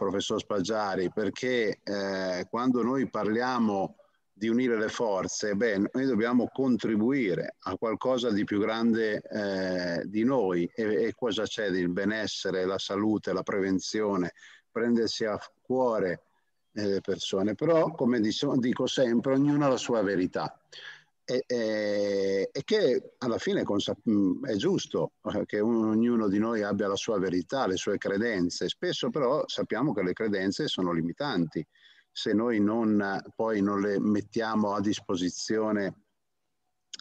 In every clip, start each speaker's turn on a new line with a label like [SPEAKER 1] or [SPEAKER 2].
[SPEAKER 1] professor Spaggiari, perché eh, quando noi parliamo di unire le forze, beh, noi dobbiamo contribuire a qualcosa di più grande eh, di noi. E, e cosa c'è il benessere, la salute, la prevenzione, prendersi a cuore eh, le persone, però come dico sempre, ognuno ha la sua verità e, e, e che alla fine è giusto eh, che ognuno di noi abbia la sua verità, le sue credenze, spesso però sappiamo che le credenze sono limitanti se noi non, poi non le mettiamo a disposizione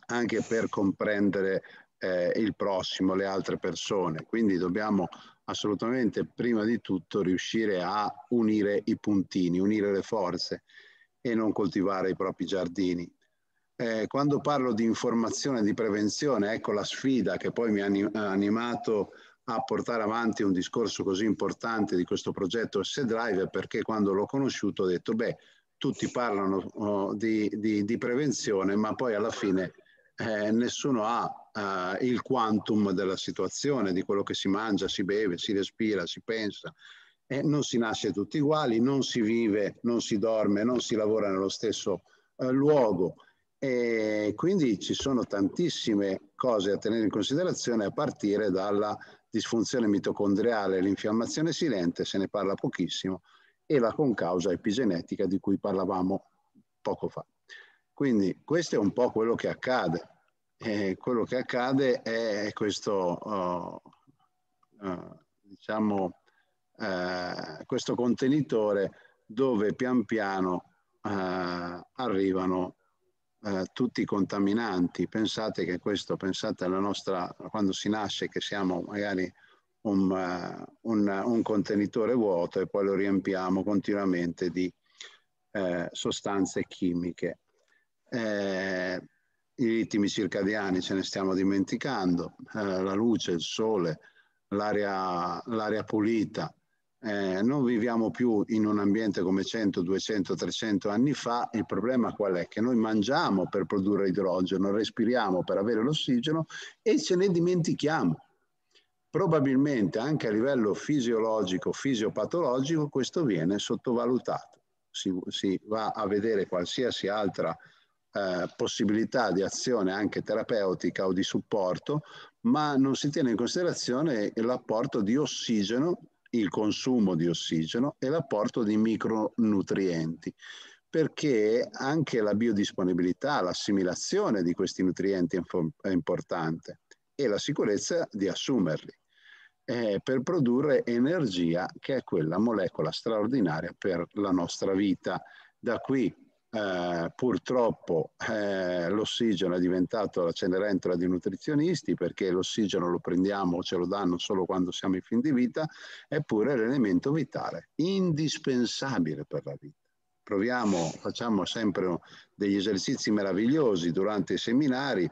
[SPEAKER 1] anche per comprendere eh, il prossimo, le altre persone. Quindi dobbiamo assolutamente prima di tutto riuscire a unire i puntini, unire le forze e non coltivare i propri giardini. Eh, quando parlo di informazione e di prevenzione, ecco la sfida che poi mi ha animato a portare avanti un discorso così importante di questo progetto S-Drive perché quando l'ho conosciuto ho detto, beh, tutti parlano oh, di, di, di, prevenzione, ma poi alla fine eh, nessuno ha eh, il quantum della situazione, di quello che si mangia, si beve, si respira, si pensa. E non si nasce tutti uguali, non si vive, non si dorme, non si lavora nello stesso eh, luogo. E quindi ci sono tantissime cose a tenere in considerazione a partire dalla disfunzione mitocondriale, l'infiammazione silente, se ne parla pochissimo, e la concausa epigenetica di cui parlavamo poco fa. Quindi questo è un po' quello che accade. E quello che accade è questo, uh, uh, diciamo, uh, questo contenitore dove pian piano arrivano eh, tutti i contaminanti. Pensate che questo, pensate alla nostra, quando si nasce che siamo magari un, uh, un, un contenitore vuoto e poi lo riempiamo continuamente di eh, sostanze chimiche. Eh, I ritmi circadiani ce ne stiamo dimenticando, eh, la luce, il sole, l'aria, l'aria pulita, eh, non viviamo più in un ambiente come 100, 200, 300 anni fa, il problema qual è? Che noi mangiamo per produrre idrogeno, respiriamo per avere l'ossigeno e ce ne dimentichiamo. Probabilmente anche a livello fisiologico, fisiopatologico, questo viene sottovalutato. Si, si va a vedere qualsiasi altra eh, possibilità di azione anche terapeutica o di supporto, ma non si tiene in considerazione l'apporto di ossigeno il consumo di ossigeno e l'apporto di micronutrienti, perché anche la biodisponibilità, l'assimilazione di questi nutrienti è importante e la sicurezza di assumerli eh, per produrre energia che è quella molecola straordinaria per la nostra vita. Da qui eh, purtroppo eh, l'ossigeno è diventato la cenerentola di nutrizionisti perché l'ossigeno lo prendiamo, ce lo danno solo quando siamo in fin di vita, eppure è l'elemento vitale, indispensabile per la vita. Proviamo, facciamo sempre degli esercizi meravigliosi durante i seminari,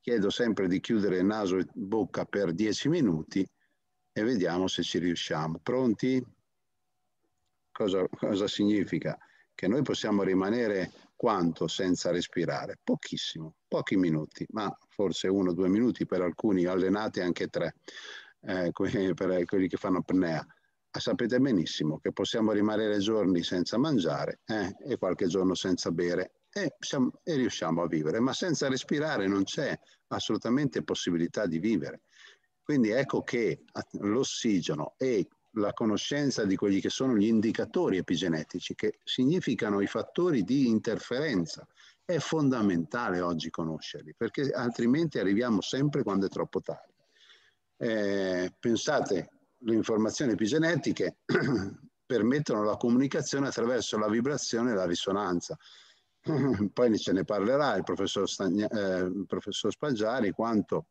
[SPEAKER 1] chiedo sempre di chiudere naso e bocca per 10 minuti e vediamo se ci riusciamo. Pronti? Cosa, cosa significa? Che noi possiamo rimanere quanto senza respirare? Pochissimo, pochi minuti, ma forse uno o due minuti per alcuni allenati, anche tre, eh, per quelli che fanno apnea. Sapete benissimo che possiamo rimanere giorni senza mangiare eh, e qualche giorno senza bere e, siamo, e riusciamo a vivere, ma senza respirare non c'è assolutamente possibilità di vivere. Quindi ecco che l'ossigeno e la conoscenza di quelli che sono gli indicatori epigenetici, che significano i fattori di interferenza. È fondamentale oggi conoscerli, perché altrimenti arriviamo sempre quando è troppo tardi. Eh, pensate, le informazioni epigenetiche permettono la comunicazione attraverso la vibrazione e la risonanza. Poi ce ne parlerà il professor, Stagna, eh, il professor Spaggiari quanto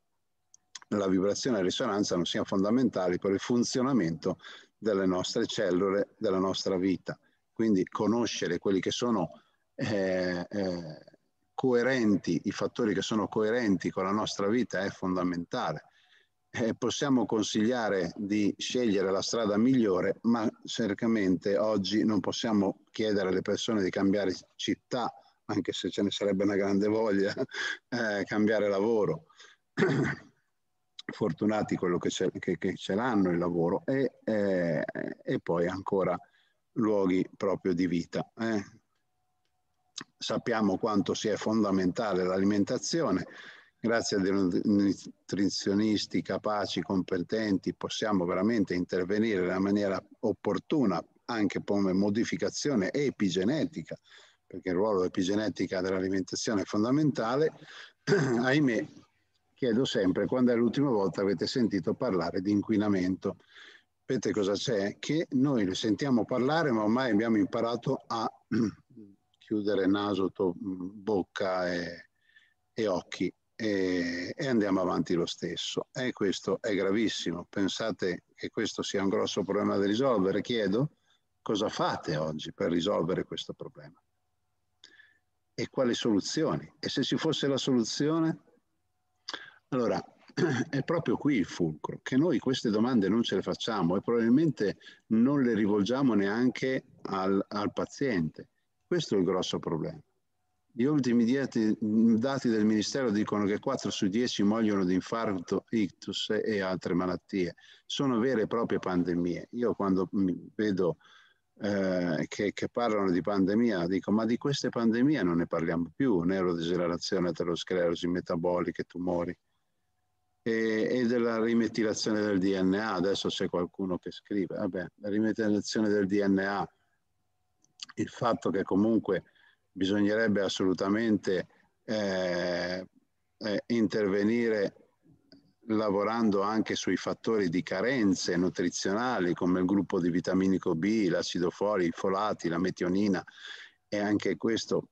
[SPEAKER 1] la vibrazione e la risonanza non siano fondamentali per il funzionamento delle nostre cellule, della nostra vita. Quindi conoscere quelli che sono eh, eh, coerenti, i fattori che sono coerenti con la nostra vita è fondamentale. Eh, possiamo consigliare di scegliere la strada migliore, ma certamente oggi non possiamo chiedere alle persone di cambiare città, anche se ce ne sarebbe una grande voglia, eh, cambiare lavoro. fortunati quello che ce, che, che ce l'hanno il lavoro e, eh, e poi ancora luoghi proprio di vita. Eh? Sappiamo quanto sia fondamentale l'alimentazione, grazie a dei nutrizionisti capaci, competenti, possiamo veramente intervenire nella maniera opportuna anche come modificazione epigenetica, perché il ruolo epigenetica dell'alimentazione è fondamentale. Ahimè, chiedo sempre quando è l'ultima volta avete sentito parlare di inquinamento. Sapete cosa c'è? Che noi le sentiamo parlare, ma ormai abbiamo imparato a chiudere naso, bocca e, e occhi e, e, andiamo avanti lo stesso. E questo è gravissimo. Pensate che questo sia un grosso problema da risolvere? Chiedo, cosa fate oggi per risolvere questo problema? E quali soluzioni? E se ci fosse la soluzione? Allora, è proprio qui il fulcro, che noi queste domande non ce le facciamo e probabilmente non le rivolgiamo neanche al, al paziente. Questo è il grosso problema. Gli ultimi dati, dati, del Ministero dicono che 4 su 10 muoiono di infarto, ictus e altre malattie. Sono vere e proprie pandemie. Io quando vedo eh, che, che, parlano di pandemia dico ma di queste pandemie non ne parliamo più, neurodegenerazione, aterosclerosi metaboliche, tumori e, e, della rimetilazione del DNA. Adesso c'è qualcuno che scrive, vabbè, la rimetilazione del DNA, il fatto che comunque bisognerebbe assolutamente eh, eh, intervenire lavorando anche sui fattori di carenze nutrizionali come il gruppo di vitaminico B, l'acido folico, i folati, la metionina e anche questo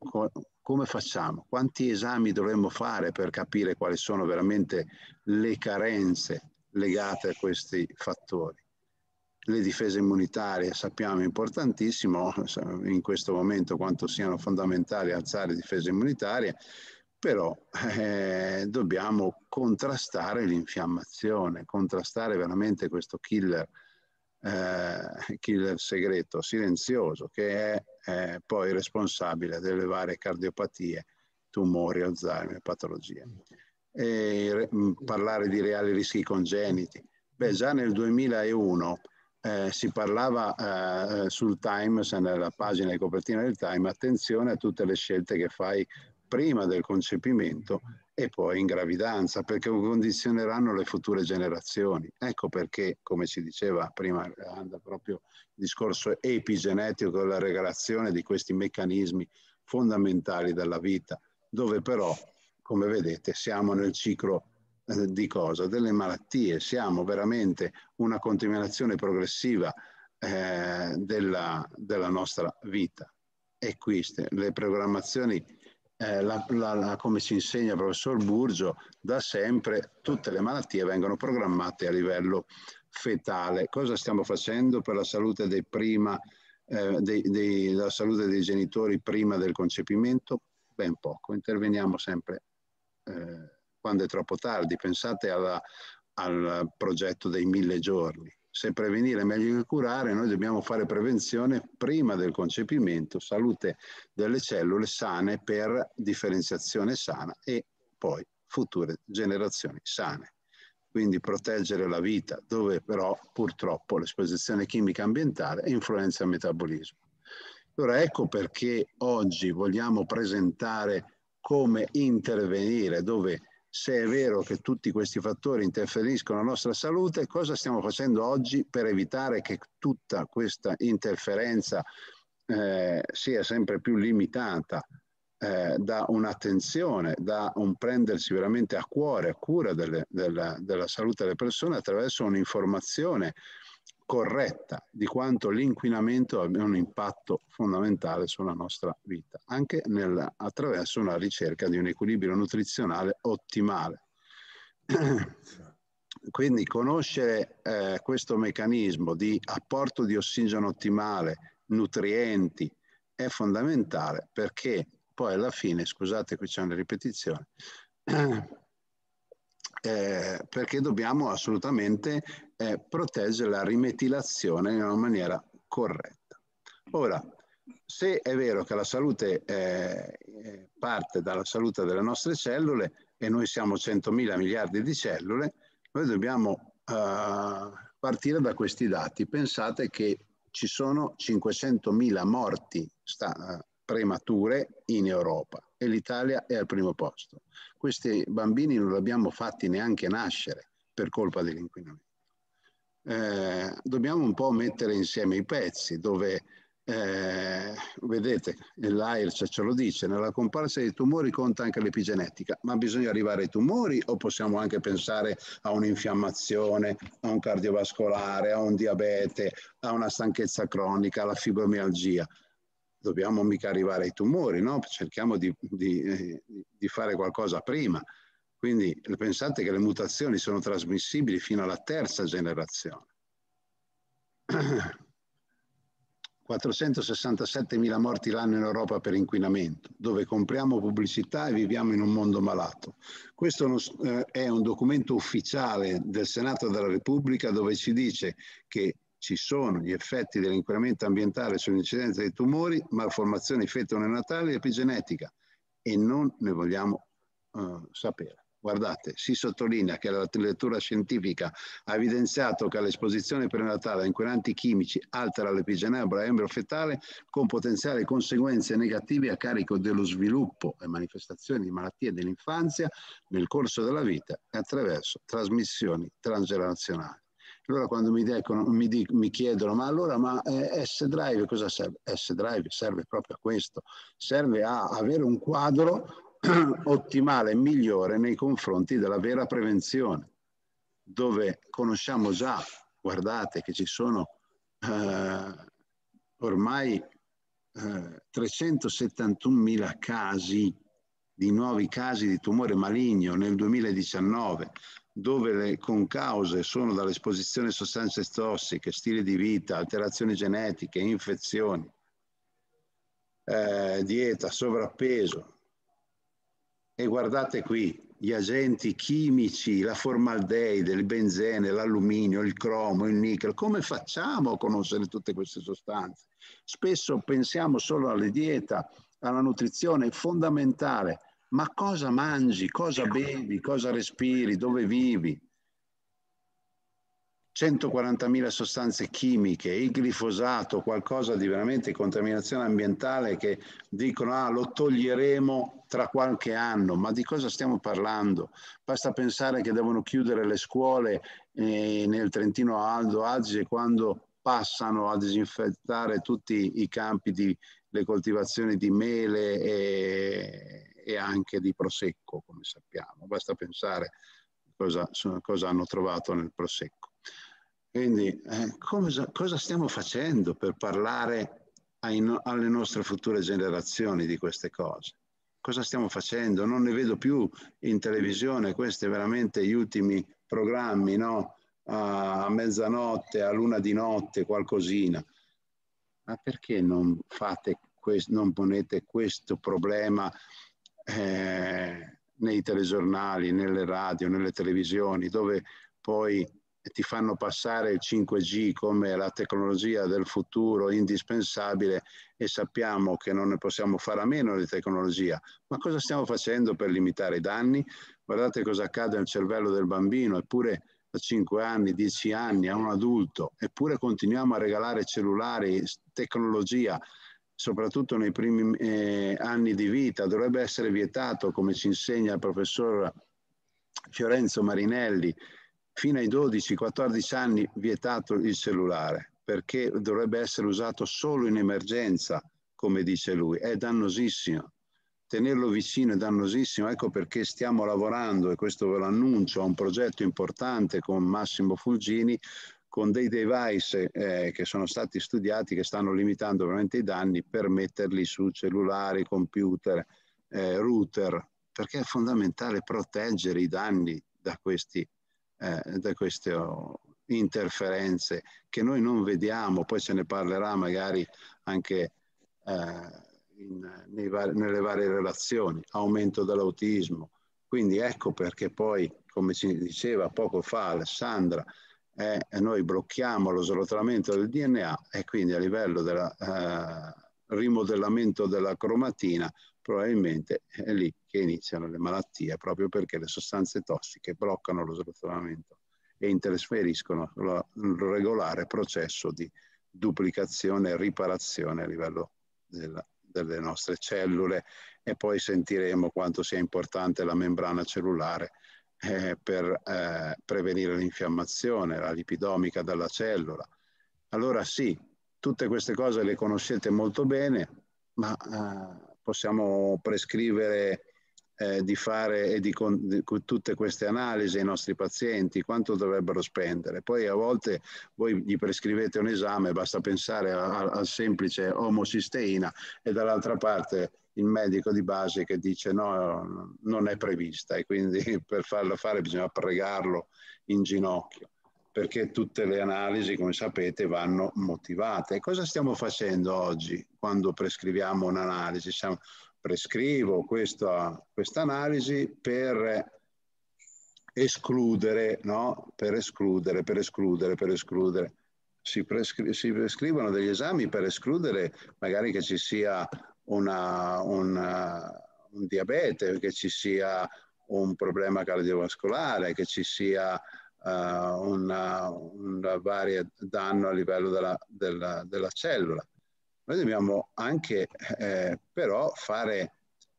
[SPEAKER 1] come facciamo? Quanti esami dovremmo fare per capire quali sono veramente le carenze legate a questi fattori? Le difese immunitarie sappiamo importantissimo in questo momento quanto siano fondamentali alzare difese immunitarie, però eh, dobbiamo contrastare l'infiammazione, contrastare veramente questo killer eh, killer segreto, silenzioso, che è eh, poi responsabile delle varie cardiopatie, tumori, Alzheimer, patologie. E, mh, parlare di reali rischi congeniti. Beh, già nel 2001 eh, si parlava eh, sul Times, nella pagina di copertina del Time, attenzione a tutte le scelte che fai prima del concepimento e poi in gravidanza, perché condizioneranno le future generazioni. Ecco perché, come si diceva prima, anda proprio il discorso epigenetico la regolazione di questi meccanismi fondamentali della vita, dove però, come vedete, siamo nel ciclo eh, di cosa? Delle malattie, siamo veramente una continuazione progressiva eh, della, della nostra vita. E queste, le programmazioni eh, la, la, la, come ci insegna il professor Burgio, da sempre tutte le malattie vengono programmate a livello fetale. Cosa stiamo facendo per la salute dei prima, eh, dei, dei, la salute dei genitori prima del concepimento? Ben poco, interveniamo sempre eh, quando è troppo tardi. Pensate alla, al progetto dei mille giorni se prevenire è meglio che curare, noi dobbiamo fare prevenzione prima del concepimento, salute delle cellule sane per differenziazione sana e poi future generazioni sane. Quindi proteggere la vita, dove però purtroppo l'esposizione chimica ambientale influenza il metabolismo. Allora ecco perché oggi vogliamo presentare come intervenire, dove se è vero che tutti questi fattori interferiscono nella nostra salute, cosa stiamo facendo oggi per evitare che tutta questa interferenza eh, sia sempre più limitata eh, da un'attenzione, da un prendersi veramente a cuore, a cura delle, della, della salute delle persone attraverso un'informazione corretta di quanto l'inquinamento abbia un impatto fondamentale sulla nostra vita, anche nel, attraverso una ricerca di un equilibrio nutrizionale ottimale. Quindi conoscere eh, questo meccanismo di apporto di ossigeno ottimale, nutrienti, è fondamentale perché poi alla fine, scusate qui c'è una ripetizione, eh, perché dobbiamo assolutamente eh, proteggere la rimetilazione in una maniera corretta. Ora, se è vero che la salute eh, parte dalla salute delle nostre cellule e noi siamo 100.000 miliardi di cellule, noi dobbiamo uh, partire da questi dati. Pensate che ci sono 500.000 morti sta, premature in Europa e l'Italia è al primo posto. Questi bambini non li abbiamo fatti neanche nascere per colpa dell'inquinamento. Eh, dobbiamo un po' mettere insieme i pezzi dove eh, vedete, l'AIRC ce lo dice, nella comparsa dei tumori conta anche l'epigenetica, ma bisogna arrivare ai tumori o possiamo anche pensare a un'infiammazione, a un cardiovascolare, a un diabete, a una stanchezza cronica, alla fibromialgia? Dobbiamo mica arrivare ai tumori, no? Cerchiamo di, di, di fare qualcosa prima. Quindi pensate che le mutazioni sono trasmissibili fino alla terza generazione. 467.000 morti l'anno in Europa per inquinamento, dove compriamo pubblicità e viviamo in un mondo malato. Questo eh, è un documento ufficiale del Senato della Repubblica dove ci dice che ci sono gli effetti dell'inquinamento ambientale sull'incidenza dei tumori, malformazioni feto-neonatali e epigenetica e non ne vogliamo uh, sapere. Guardate, si sottolinea che la letteratura scientifica ha evidenziato che l'esposizione prenatale a inquinanti chimici altera l'epigenebra embriofetale con potenziali conseguenze negative a carico dello sviluppo e manifestazioni di malattie dell'infanzia nel corso della vita e attraverso trasmissioni transgenerazionali. Allora quando mi, dicono, mi, di, mi chiedono ma allora ma eh, S-Drive cosa serve? S-Drive serve proprio a questo, serve a avere un quadro ottimale e migliore nei confronti della vera prevenzione, dove conosciamo già, guardate che ci sono eh, ormai eh, 371.000 casi di nuovi casi di tumore maligno nel 2019, dove le concause sono dall'esposizione a sostanze tossiche, stile di vita, alterazioni genetiche, infezioni, eh, dieta, sovrappeso, e guardate qui, gli agenti chimici, la formaldeide, il benzene, l'alluminio, il cromo, il nickel, come facciamo a conoscere tutte queste sostanze? Spesso pensiamo solo alla dieta, alla nutrizione, è fondamentale, ma cosa mangi, cosa bevi, cosa respiri, dove vivi? 140.000 sostanze chimiche, il glifosato, qualcosa di veramente contaminazione ambientale che dicono ah, lo toglieremo tra qualche anno, ma di cosa stiamo parlando? Basta pensare che devono chiudere le scuole eh, nel Trentino Aldo Adige quando passano a disinfettare tutti i campi di le coltivazioni di mele e, e anche di prosecco, come sappiamo. Basta pensare cosa, cosa hanno trovato nel prosecco. Quindi eh, cosa, cosa, stiamo facendo per parlare ai, alle nostre future generazioni di queste cose? Cosa stiamo facendo? Non ne vedo più in televisione, questi veramente gli ultimi programmi, no? A, mezzanotte, a luna di notte, qualcosina. Ma perché non fate questo, non ponete questo problema eh, nei telegiornali, nelle radio, nelle televisioni, dove poi ti fanno passare il 5G come la tecnologia del futuro indispensabile e sappiamo che non ne possiamo fare a meno di tecnologia. Ma cosa stiamo facendo per limitare i danni? Guardate cosa accade al cervello del bambino, eppure da 5 anni, 10 anni a un adulto, eppure continuiamo a regalare cellulari, tecnologia, soprattutto nei primi eh, anni di vita. Dovrebbe essere vietato, come ci insegna il professor Fiorenzo Marinelli, fino ai 12-14 anni vietato il cellulare perché dovrebbe essere usato solo in emergenza, come dice lui. È dannosissimo. Tenerlo vicino è dannosissimo, ecco perché stiamo lavorando, e questo ve lo annuncio, a un progetto importante con Massimo Fulgini, con dei device eh, che sono stati studiati, che stanno limitando veramente i danni, per metterli su cellulari, computer, eh, router, perché è fondamentale proteggere i danni da questi eh, da queste oh, interferenze che noi non vediamo, poi se ne parlerà magari anche eh, in, vari, nelle varie relazioni, aumento dell'autismo. Quindi ecco perché poi, come ci diceva poco fa Alessandra, eh, noi blocchiamo lo srotolamento del DNA e quindi a livello del eh, rimodellamento della cromatina probabilmente è lì che iniziano le malattie, proprio perché le sostanze tossiche bloccano lo srotolamento e interferiscono il regolare processo di duplicazione e riparazione a livello della, delle nostre cellule e poi sentiremo quanto sia importante la membrana cellulare eh, per eh, prevenire l'infiammazione, la lipidomica della cellula. Allora sì, tutte queste cose le conoscete molto bene, ma eh, possiamo prescrivere eh, di fare di, con, di, tutte queste analisi ai nostri pazienti, quanto dovrebbero spendere. Poi a volte voi gli prescrivete un esame, basta pensare al semplice omocisteina e dall'altra parte il medico di base che dice no, non è prevista e quindi per farlo fare bisogna pregarlo in ginocchio perché tutte le analisi, come sapete, vanno motivate. Cosa stiamo facendo oggi quando prescriviamo un'analisi? Siamo, prescrivo questa quest analisi per escludere, no? Per escludere, per escludere, per escludere. Si, prescri- si prescrivono degli esami per escludere magari che ci sia una, una, un diabete, che ci sia un problema cardiovascolare, che ci sia un vario danno a livello della, della, della cellula. Noi dobbiamo anche eh, però fare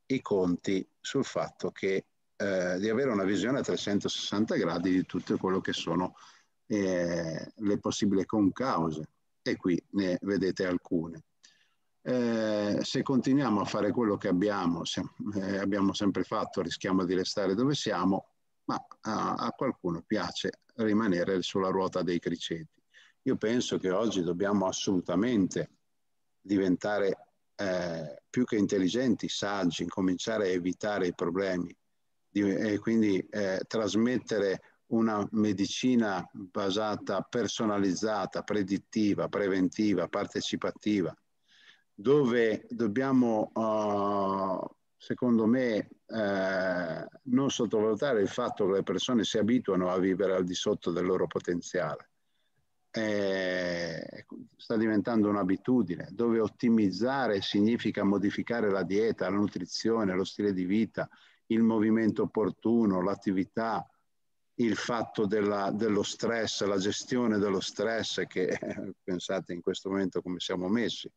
[SPEAKER 1] i conti sul fatto che eh, di avere una visione a 360 gradi di tutto quello che sono eh, le possibili concause e qui ne vedete alcune. Eh, se continuiamo a fare quello che abbiamo, se, eh, abbiamo sempre fatto, rischiamo di restare dove siamo, ma a, a qualcuno piace rimanere sulla ruota dei criceti. Io penso che oggi dobbiamo assolutamente diventare eh, più che intelligenti, saggi, cominciare a evitare i problemi di, e quindi eh, trasmettere una medicina basata, personalizzata, predittiva, preventiva, partecipativa, dove dobbiamo, uh, secondo me, eh, non sottovalutare il fatto che le persone si abituano a vivere al di sotto del loro potenziale eh, sta diventando un'abitudine, dove ottimizzare significa modificare la dieta, la nutrizione, lo stile di vita, il movimento opportuno, l'attività, il fatto della, dello stress, la gestione dello stress che pensate in questo momento come siamo messi.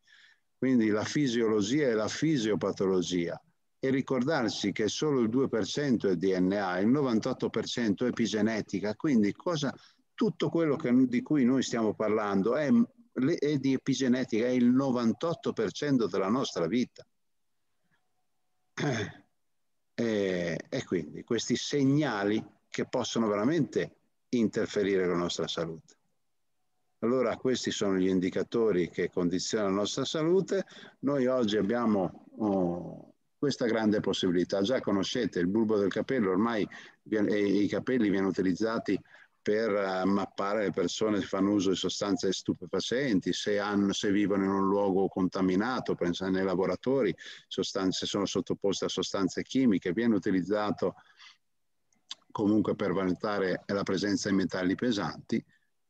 [SPEAKER 1] Quindi la fisiologia e la fisiopatologia e ricordarsi che solo il 2% è DNA, il 98% è epigenetica, quindi cosa tutto quello che, di cui noi stiamo parlando è, è di epigenetica, è il 98% della nostra vita. E, e quindi questi segnali che possono veramente interferire con la nostra salute. Allora questi sono gli indicatori che condizionano la nostra salute. Noi oggi abbiamo oh, questa grande possibilità. Già conoscete il bulbo del capello, ormai i capelli vengono utilizzati per eh, mappare le persone che fanno uso di sostanze stupefacenti, se, hanno, se vivono in un luogo contaminato, pensate nei laboratori, sostanze, sono sottoposte a sostanze chimiche, viene utilizzato comunque per valutare la presenza di metalli pesanti,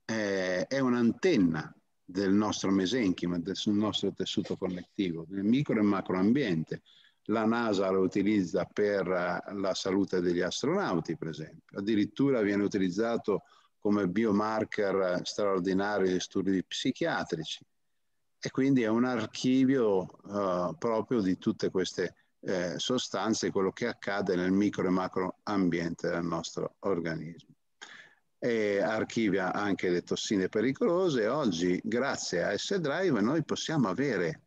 [SPEAKER 1] eh, è un'antenna del nostro mesenchima, del nostro tessuto connettivo, del micro e macroambiente la NASA lo utilizza per eh, la salute degli astronauti, per esempio. Addirittura viene utilizzato come biomarker straordinario di studi psichiatrici. E quindi è un archivio uh, proprio di tutte queste eh, sostanze, quello che accade nel micro e macro ambiente del nostro organismo. E archivia anche le tossine pericolose. Oggi, grazie a S-Drive, noi possiamo avere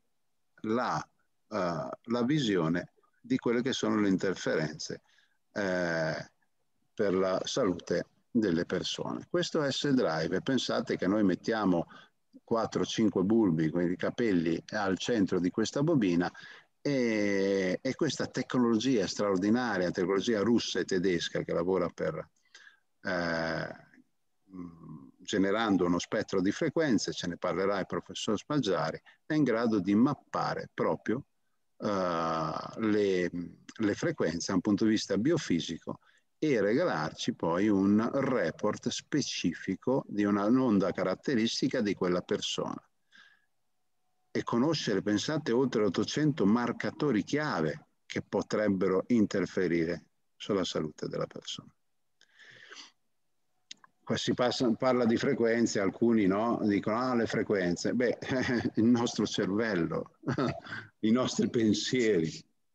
[SPEAKER 1] la uh, la visione di quelle che sono le interferenze eh, per la salute delle persone. Questo S-Drive, pensate che noi mettiamo 4-5 bulbi, quindi capelli, al centro di questa bobina e, e, questa tecnologia straordinaria, tecnologia russa e tedesca che lavora per eh, generando uno spettro di frequenze, ce ne parlerà il professor Spaggiari, è in grado di mappare proprio uh, le, le frequenze da un punto di vista biofisico e regalarci poi un report specifico di un'onda caratteristica di quella persona. E conoscere, pensate, oltre 800 marcatori chiave che potrebbero interferire sulla salute della persona. Si passa, parla di frequenze, alcuni no, dicono ah le frequenze, beh il nostro cervello, i nostri pensieri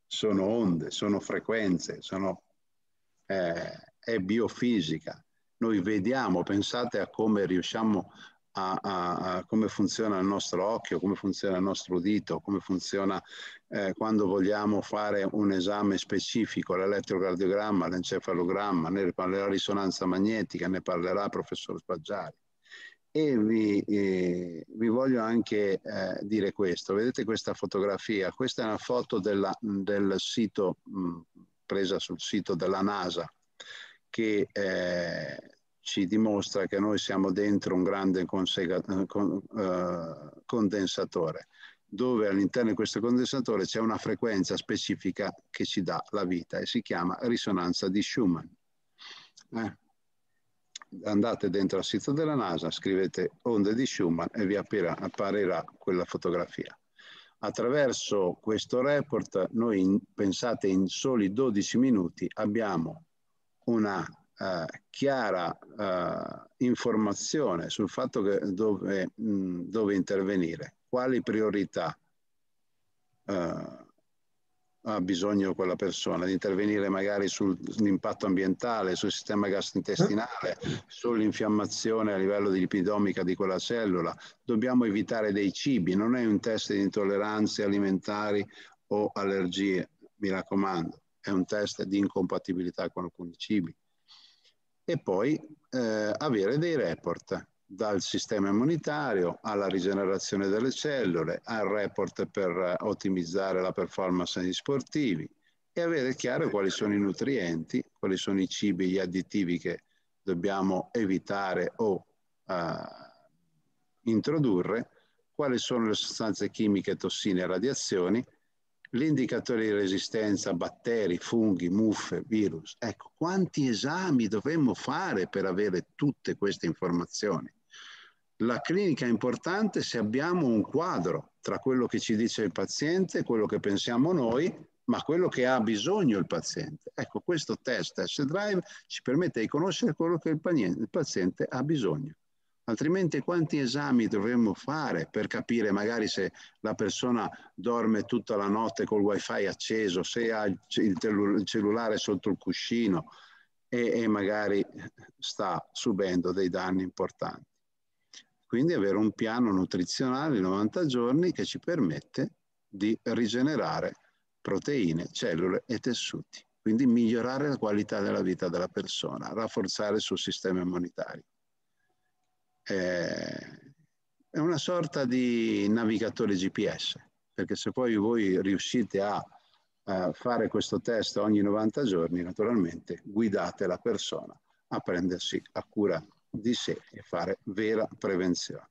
[SPEAKER 1] sono onde, sono frequenze, sono, eh, è biofisica. Noi vediamo, pensate a come riusciamo a, a, a, come funziona il nostro occhio, come funziona il nostro udito, come funziona eh, quando vogliamo fare un esame specifico, l'elettrocardiogramma, l'encefalogramma, ne parlerà risonanza magnetica, ne parlerà il professor Spaggiari. E vi, eh, vi voglio anche eh, dire questo, vedete questa fotografia? Questa è una foto della, del sito, mh, presa sul sito della NASA, che eh, ci dimostra che noi siamo dentro un grande consega- con, uh, condensatore, dove all'interno di questo condensatore c'è una frequenza specifica che ci dà la vita e si chiama risonanza di Schumann. Eh? Andate dentro al sito della NASA, scrivete onde di Schumann e vi apparirà, apparirà quella fotografia. Attraverso questo report noi in, pensate in soli 12 minuti abbiamo una eh, chiara eh, informazione sul fatto che dove, mh, dove intervenire, quali priorità eh, ha bisogno quella persona, di intervenire magari sull'impatto ambientale, sul sistema gastrointestinale, sull'infiammazione a livello di lipidomica di quella cellula. Dobbiamo evitare dei cibi, non è un test di intolleranze alimentari o allergie, mi raccomando, è un test di incompatibilità con alcuni cibi e poi eh, avere dei report dal sistema immunitario alla rigenerazione delle cellule, al report per ottimizzare la performance negli sportivi e avere chiaro quali sono i nutrienti, quali sono i cibi, gli additivi che dobbiamo evitare o uh, introdurre, quali sono le sostanze chimiche, tossine e radiazioni l'indicatori di resistenza batteri, funghi, muffe, virus. Ecco, quanti esami dovremmo fare per avere tutte queste informazioni? La clinica è importante se abbiamo un quadro tra quello che ci dice il paziente quello che pensiamo noi, ma quello che ha bisogno il paziente. Ecco, questo test S-Drive ci permette di conoscere quello che il paziente ha bisogno. Altrimenti quanti esami dovremmo fare per capire magari se la persona dorme tutta la notte col wifi acceso, se ha il cellulare sotto il cuscino e, e magari sta subendo dei danni importanti. Quindi avere un piano nutrizionale di 90 giorni che ci permette di rigenerare proteine, cellule e tessuti. Quindi migliorare la qualità della vita della persona, rafforzare il suo sistema immunitario eh, è una sorta di navigatore GPS, perché se poi voi riuscite a, a fare questo test ogni 90 giorni, naturalmente guidate la persona a prendersi a cura di sé e fare vera prevenzione.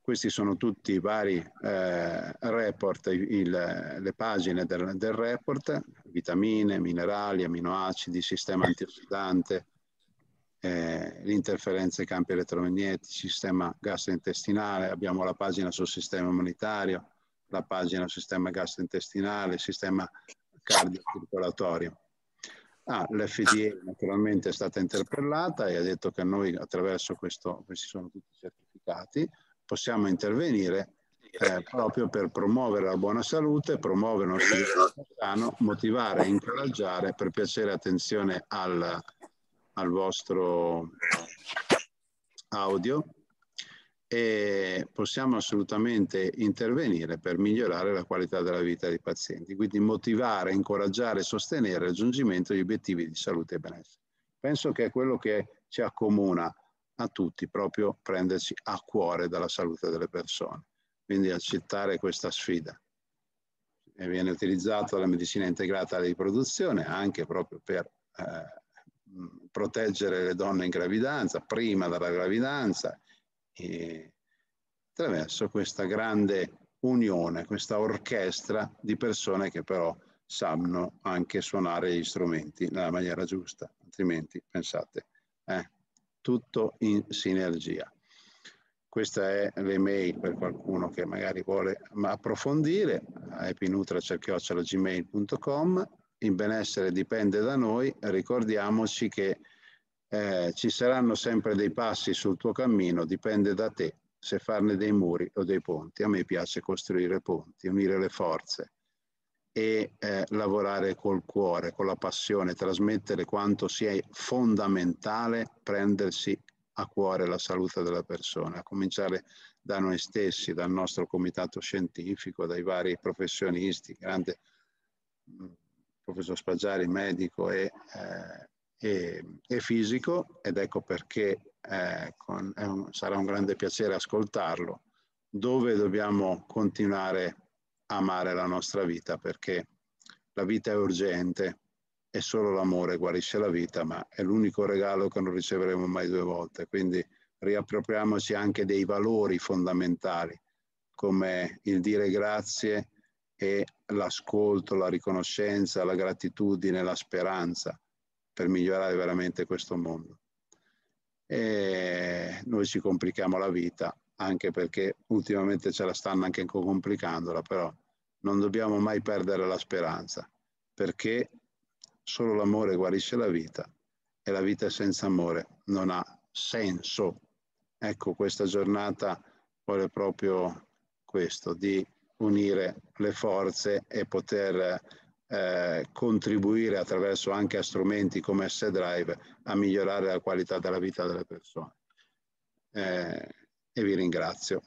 [SPEAKER 1] Questi sono tutti i vari eh, report, il, le pagine del, del report, vitamine, minerali, aminoacidi, sistema antiossidante, eh, interferenze campi elettromagnetici, sistema gastrointestinale, abbiamo la pagina sul sistema immunitario, la pagina sul sistema gastrointestinale, sistema cardiocircolatorio. Ah, L'FDA naturalmente è stata interpellata e ha detto che noi attraverso questo, questi sono tutti certificati, possiamo intervenire eh, proprio per promuovere la buona salute, promuovere uno stile sano, motivare, incoraggiare, per piacere attenzione al, al vostro audio e possiamo assolutamente intervenire per migliorare la qualità della vita dei pazienti, quindi motivare, incoraggiare e sostenere il raggiungimento degli obiettivi di salute e benessere. Penso che è quello che ci accomuna a tutti, proprio prenderci a cuore dalla salute delle persone, quindi accettare questa sfida. E viene utilizzata la medicina integrata di produzione anche proprio per eh, proteggere le donne in gravidanza, prima della gravidanza, attraverso questa grande unione, questa orchestra di persone che però sanno anche suonare gli strumenti nella maniera giusta, altrimenti pensate, eh, tutto in sinergia. Questa è l'email per qualcuno che magari vuole approfondire, epinutra.gmail.com il benessere dipende da noi, ricordiamoci che Eh, ci saranno sempre dei passi sul tuo cammino, dipende da te se farne dei muri o dei ponti. A me piace costruire ponti, unire le forze e eh, lavorare col cuore, con la passione, trasmettere quanto sia fondamentale prendersi a cuore la salute della persona, a cominciare da noi stessi, dal nostro comitato scientifico, dai vari professionisti, grande professor Spaggiari, medico e, eh, e, e, fisico, ed ecco perché eh, con, un, sarà un grande piacere ascoltarlo, dove dobbiamo continuare a amare la nostra vita, perché la vita è urgente, e solo l'amore guarisce la vita, ma è l'unico regalo che non riceveremo mai due volte. Quindi riappropriamoci anche dei valori fondamentali, come il dire grazie e l'ascolto, la riconoscenza, la gratitudine, la speranza per migliorare veramente questo mondo. E noi ci complichiamo la vita, anche perché ultimamente ce la stanno anche complicandola, però non dobbiamo mai perdere la speranza, perché solo l'amore guarisce la vita e la vita senza amore non ha senso. Ecco, questa giornata vuole proprio questo, di unire le forze e poter eh, contribuire attraverso anche a strumenti come S-Drive a migliorare la qualità della vita delle persone. Eh, e vi ringrazio.